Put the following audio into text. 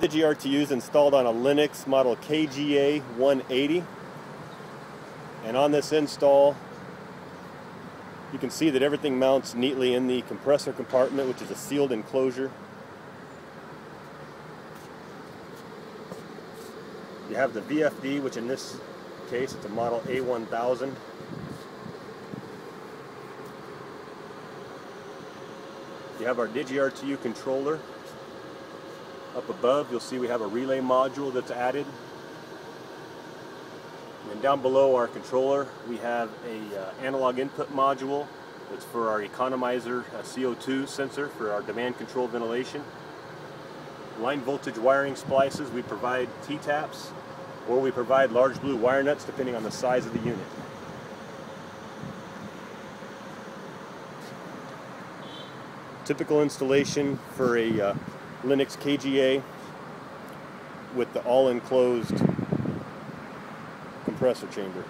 DigiRTU is installed on a Lennox model KGA 180. And on this install, you can see that everything mounts neatly in the compressor compartment, which is a sealed enclosure. You have the VFD, which in this case, it's a model A1000. You have our DigiRTU controller. Up above, you'll see we have a relay module that's added. And down below our controller, we have a uh, analog input module that's for our economizer uh, CO2 sensor for our demand control ventilation. Line voltage wiring splices, we provide T-taps, or we provide large blue wire nuts depending on the size of the unit. Typical installation for a uh, Lennox KGA with the all-enclosed compressor chamber.